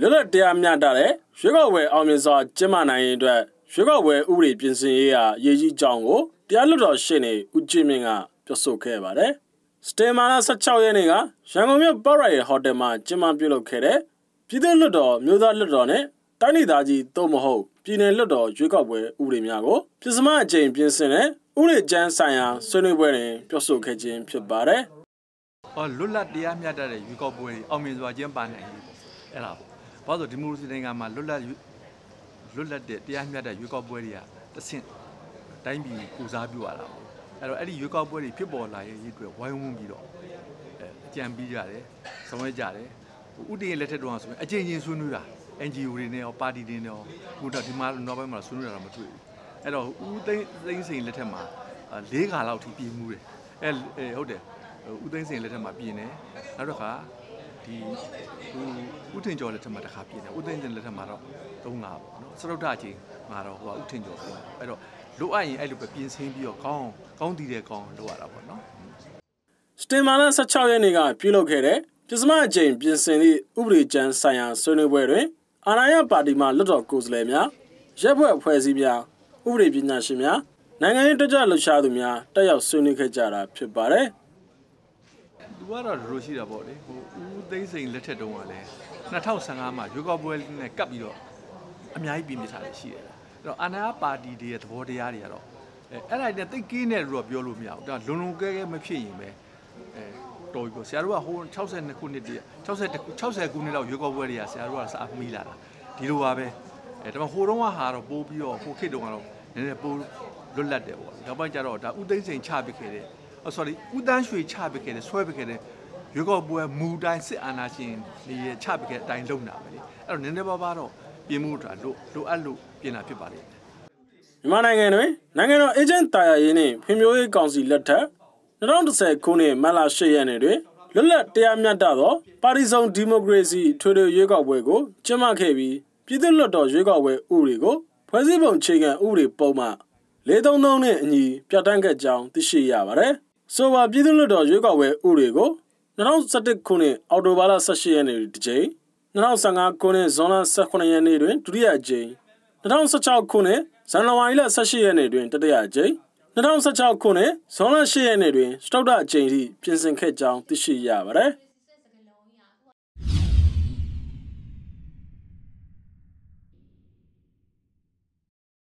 လွတ်လပ်တရားမျှတတဲ့ရွေးကောက်ပွဲအောင်မြင်စွာကျင်းပနိုင်ရေးအတွက်ရွေးကောက်ပွဲဥပဒေပြင်ဆင်ရေးဟာရည်ကြီးကြောင်းကိုတရားလွတ်တော်ရှေ့နေဦးကျင်းမြင့်ကပြောဆိုခဲ့ပါတယ်။စတေမာလာ16ရက်နေ့ကရန်ကုန်မြို့ပေါ့ရိုင်ဟိုတယ်မှာကျင်းပပြုလုပ်ခဲ့တဲ့ပြည်သူ့လွတ်တော်မြို့သားလွတ်တော်နဲ့တိုင်းဒေသကြီးသို့မဟုတ်ပြည်내လွတ်တော်ရွေးကောက်ပွဲဥပဒေများကိုပြည်စမအကြိမ်ပြင်ဆင်တဲ့ဥပဒေကျမ်းဆိုင်ရာဆွေးနွေးပွဲတွင်ပြောဆိုခဲ့ခြင်းဖြစ်ပါတယ်။အော်လွတ်လပ်တရားမျှတတဲ့ရွေးကောက်ပွဲတွေအောင်မြင်စွာကျင်းပနိုင်ရေးပေါ့။အဲ့ဒါပေါ့။ ဘာလို့ဒီမိုကရေစီနိုင်ငံမှာလွတ်လပ်လွတ်လပ်တဲ့တရားမျှတတဲ့ရွေးကောက်ပွဲတွေကတဆင့်တိုင်းပြည်ပူစားပြုရတာပေါ့။အဲ့တော့အဲ့ဒီရွေးကောက်ပွဲတွေဖြစ်ပေါ်လာရေးအတွက်ဝိုင်းဝန်းပြီးတော့အဲအကြံပေးကြတယ်။ဆောင်ရွက်ကြတယ်။ဥတည်လက်ထက်တော့ဆိုရင်အချင်းချင်းဆွေးနွေးတာ NGO တွေနဲ့ရောပါတီတွေနဲ့ရောဟိုတော့ဒီမှာနောက်ပိုင်းမှာဆွေးနွေးတာမတွေ့ဘူးအဲ့တော့ဦးသိန်းသိန်းစိန်လက်ထက်မှာ၄ခါလောက်ထိပြင်မှုတယ်အဲဟုတ်တယ်ဦးသိန်းစိန်လက်ထက်မှာပြင်တယ်နောက်တစ်ခါ ဒီဟိုဦးထင်ကျော်လက်ထက်မှာတစ်ခါပြင်တယ်ဦးသိန်းစိန်လက်ထက်မှာတော့၃ခါပေါ့နော်စရုပ်ထချင်းမှာတော့ဟိုဦးထင်ကျော်ပြင်အဲ့တော့လိုအပ်ရင်အဲ့လိုပဲပြင်ဆင်ပြီးတော့ကောင်းကောင်းတည်တဲ့ကောင်းလိုရတာပေါ့နော်စတင်မာလာ16ရက်နေ့ကပြုလုပ်ခဲ့တဲ့ပြစမအကြိမ်ပြင်ဆင်သည့်ဥပဒေကျမ်းဆိုင်ရာဆွေးနွေးပွဲတွင်အာဏာရပါတီမှလွတ်တော်ကိုယ်စားလှယ်များရပ်ဖွဲ့အဖွဲ့အစည်းများဥပဒေပညာရှင်များနိုင်ငံရေးတက်ကြလှုပ်ရှားသူများတက်ရောက်ဆွေးနွေးခဲ့ကြတာဖြစ်ပါတယ်။ သူကတော့လိုရှိတာပေါ့လေ။ဟိုဦးသိန်းစိန်လက်ထက်တုန်းကလည်း2015မှာရွေးကောက်ပွဲနဲ့ကပ်ပြီးတော့အများကြီးပြင်ပြထားတယ်ရှိတယ်။အဲ့တော့အာဏာရပါတီတွေရဲ့သဘောတရားတွေကတော့အဲအဲ့ဒါတွေတိတ်ကင်းတယ်လို့ပြောလို့မရဘူး။ဒါလုံလုံကဲကဲမဖြစ်ရင်ပဲအဲတော်ပြီပေါ့ဆရာတို့ကဟို62ခုနှစ်တည်း60 60ခုနှစ်လောက်ရွေးကောက်ပွဲတွေကဆရာတို့ကစာမီးလာတာဒီလိုပါပဲအဲဒါပေမဲ့ဟိုတုန်းကဟာတော့ပိုးပြီးတော့ဟိုခေတ်တုန်းကတော့နည်းနည်းပိုးလွတ်လပ်တယ်ပေါ့နောက်ပိုင်းကျတော့ဒါဥသိမ်းစိန်ချပစ်ခဲ့တယ်အော် sorry ဥတန်းရွှေချပစ်ခဲ့တယ်ဆွဲပစ်ခဲ့တယ်ရွေးကောက်ပွဲမူတိုင်းစစ်အာဏာရှင်တွေချပစ်ခဲ့တဲ့အတိုင်းလုံတာပဲလေအဲ့တော့နည်းနည်းပါးပါးတော့ပြင်မှုတာလို့လိုအပ်လို့ပြင်တာဖြစ်ပါလေမြန်မာနိုင်ငံတွင်နိုင်ငံတော်အေဂျင့်တာယာရေးနှင့်ဖွံ့ဖြိုးရေးကောင်စီလက်ထက်2010ခုနှစ်မတ်လ10ရက်နေ့တွင်လွတ်လပ်တရားမျှတသောပါတီစုံဒီမိုကရေစီထွေထွေရွေးကောက်ပွဲကိုကျင်းပခဲ့ပြီးပြည်သူ့လွှတ်တော်ရွေးကောက်ပွဲဥပဒေကိုဖွဲ့စည်းပုံအခြေခံဥပဒေပုံမှ433နဲ့အညီပြဋ္ဌာန်းခဲ့ကြောင်းသိရှိရပါတယ်။ ဆိုပါပြည်သူ့လွှတ်တော်ရွေးကောက်ပွဲဥပဒေကို2017ခုနှစ်အောက်တိုဘာလ18ရက်နေ့တွင်တစ်ကြိမ်2015ခုနှစ်ဇွန်လ18ရက်နေ့တွင်ဒုတိယအကြိမ်2016ခုနှစ်ဇန်နဝါရီလ18ရက်နေ့တွင်တတိယအကြိမ်2016ခုနှစ်ဇွန်လ10ရက်နေ့တွင်စတုတ္တအကြိမ်ထိပြင်ဆင်ခဲ့ကြောင်းသိရှိရပါတယ်။